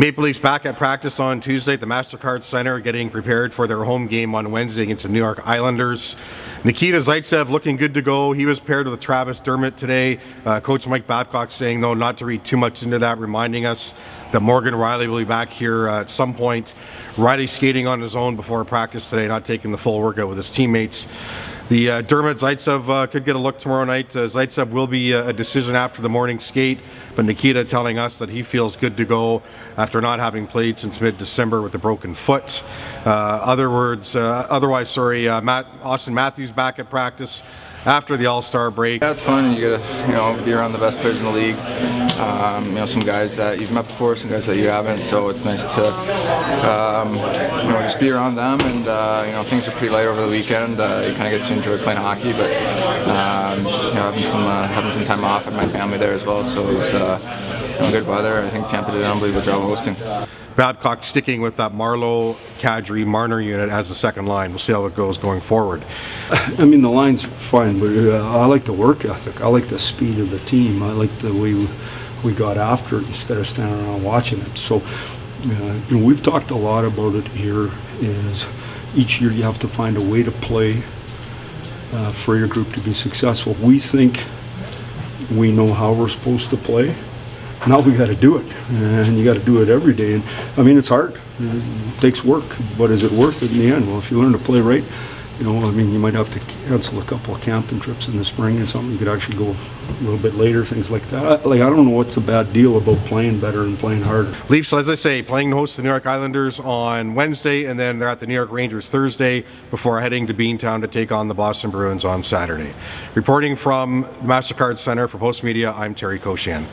Maple Leafs back at practice on Tuesday at the MasterCard Center, getting prepared for their home game on Wednesday against the New York Islanders. Nikita Zaitsev looking good to go. He was paired with Travis Dermott today. Uh, Coach Mike Babcock saying, though, not to read too much into that, reminding us that Morgan Rielly will be back here uh, at some point. Rielly skating on his own before practice today, not taking the full workout with his teammates. The uh, Dermott Zaitsev uh, could get a look tomorrow night. Uh, Zaitsev will be uh, a decision after the morning skate, but Nikita telling us that he feels good to go after not having played since mid-December with a broken foot. Uh, other words, uh, otherwise, sorry, Matt Auston Matthews back at practice after the All-Star break. It's fun. You get to you know be around the best players in the league. Um, you know some guys that you've met before, some guys that you haven't. So it's nice to um, you know just be around them. And uh, you know things are pretty light over the weekend. Uh, you kind of get to enjoy playing hockey, but um, you know having some uh, having some time off. and my family there as well, so it was you know, good weather. I think Tampa did an unbelievable job hosting. Babcock sticking with that Marleau, Kadri, Marner unit as the second line. We'll see how it goes going forward. I mean, the line's fine, but uh, I like the work ethic. I like the speed of the team. I like the way we, we got after it instead of standing around watching it. So, uh, you know, we've talked a lot about it here. Is each year you have to find a way to play uh, for your group to be successful. We think we know how we're supposed to play now we got to do it, and you got to do it every day. And I mean, it's hard. It takes work, but is it worth it in the end? Well, if you learn to play right, you know, I mean, you might have to cancel a couple of camping trips in the spring or something. You could actually go a little bit later, things like that. Like, I don't know what's a bad deal about playing better and playing harder. Leafs, as I say, playing host to the New York Islanders on Wednesday, and then they're at the New York Rangers Thursday before heading to Beantown to take on the Boston Bruins on Saturday. Reporting from the MasterCard Center for Post Media, I'm Terry Koshan.